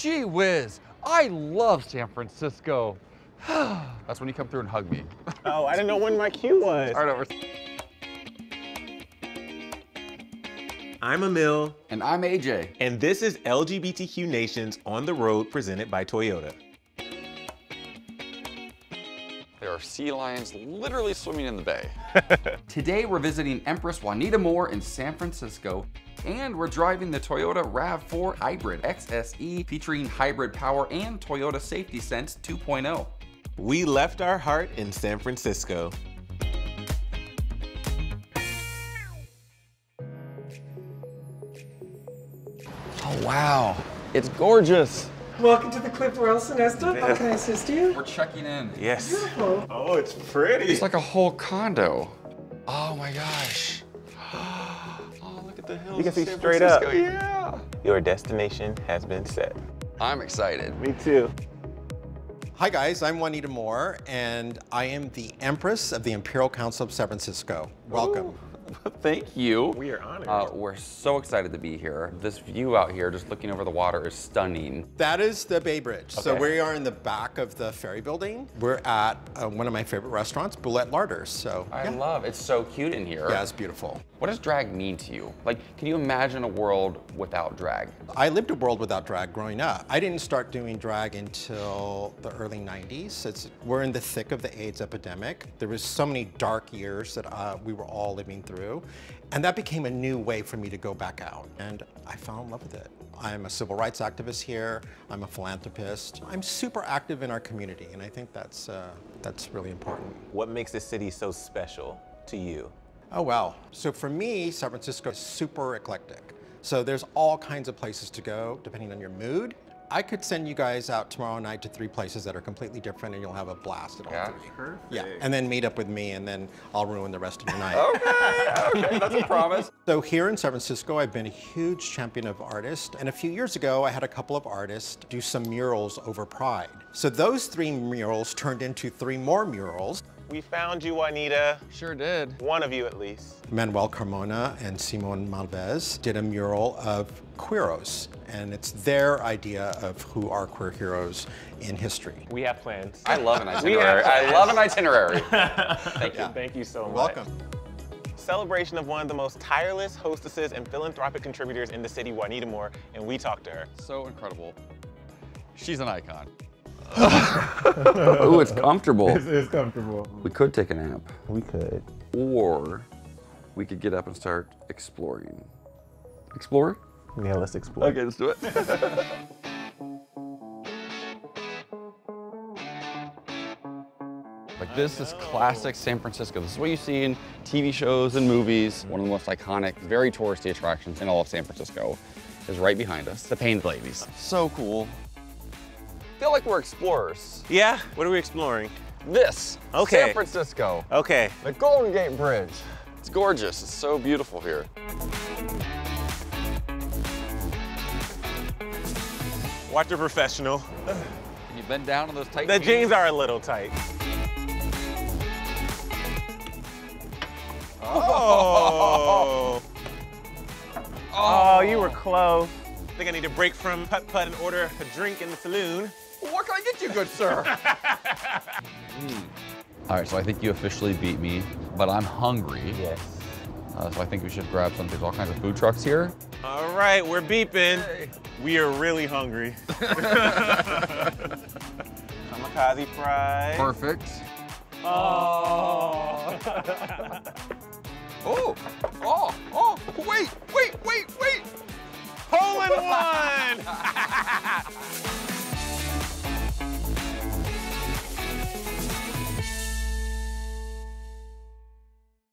Gee whiz, I love San Francisco. That's when you come through and hug me. Oh, I didn't know when my cue was. All right, over. I'm Emile, And I'm AJ. and this is LGBTQ Nations on the Road presented by Toyota. Sea lions literally swimming in the bay. Today we're visiting Empress Juanita More in San Francisco, and we're driving the Toyota RAV4 Hybrid XSE featuring hybrid power and Toyota Safety Sense 2.0. We left our heart in San Francisco. Oh wow, it's gorgeous. Welcome to the Clift Royal Sonesta. How can I assist you? We're checking in. Yes. Beautiful. Oh, it's pretty. It's like a whole condo. Oh my gosh. Oh, look at the hills. You can see San straight up. Yeah. Your destination has been set. I'm excited. Me too. Hi guys, I'm Juanita More, and I am the Empress of the Imperial Council of San Francisco. Welcome. Thank you. We are honored. Uh, we're so excited to be here. This view out here, just looking over the water, is stunning. That is the Bay Bridge. So we are in the back of the ferry building. We're at uh, one of my favorite restaurants, Boulettes Larder. So I yeah. love it's so cute in here. yeah, it's beautiful. What does drag mean to you? Like, can you imagine a world without drag? I lived a world without drag growing up. I didn't start doing drag until the early 90s. It's, we're in the thick of the AIDS epidemic. There was so many dark years that uh, we were all living through. And that became a new way for me to go back out. And I fell in love with it. I'm a civil rights activist here. I'm a philanthropist. I'm super active in our community. And I think that's, uh, that's really important. What makes this city so special to you? Oh, wow. So for me, San Francisco is super eclectic. So there's all kinds of places to go depending on your mood. I could send you guys out tomorrow night to three places that are completely different and you'll have a blast at all Yeah. three. Yeah, and then meet up with me and then I'll ruin the rest of your night. Okay, okay, that's a promise. So here in San Francisco, I've been a huge champion of artists. And a few years ago, I had a couple of artists do some murals over Pride. So those three murals turned into three more murals. We found you, Juanita. Sure did. One of you at least. Manuel Carmona and Simon Malvaez did a mural of queeros, and it's their idea of who are queer heroes in history. We have plans. I love an itinerary. I love an itinerary. Thank you. Thank you so much. Welcome. Celebration of one of the most tireless hostesses and philanthropic contributors in the city, Juanita More, and we talked to her. So incredible. She's an icon. Ooh, it's comfortable. It's comfortable. We could take a nap, We could. or we could get up and start exploring. Explore? Yeah, let's explore. Okay, let's do it. Like this is classic San Francisco. This is what you see in TV shows and movies. One of the most iconic, very touristy attractions in all of San Francisco is right behind us, the Painted Ladies. So cool. Feel like we're explorers. Yeah, what are we exploring? This, Okay. San Francisco, Okay, the Golden Gate Bridge. It's gorgeous. It's so beautiful here. Watch a professional. Can you bend down on those tight The jeans? jeans are a little tight. Oh. Oh, you were close. I think I need to break from putt putt and order a drink in the saloon. What can I get you, good sir? All right, so I think you officially beat me, but I'm hungry. Yes. Uh, so I think we should grab some. There's all kinds of food trucks here. All right, we're beeping. Hey. We are really hungry. Kamikaze fries. Perfect. Oh. oh, oh, oh, wait, wait, wait, wait. Hole in one.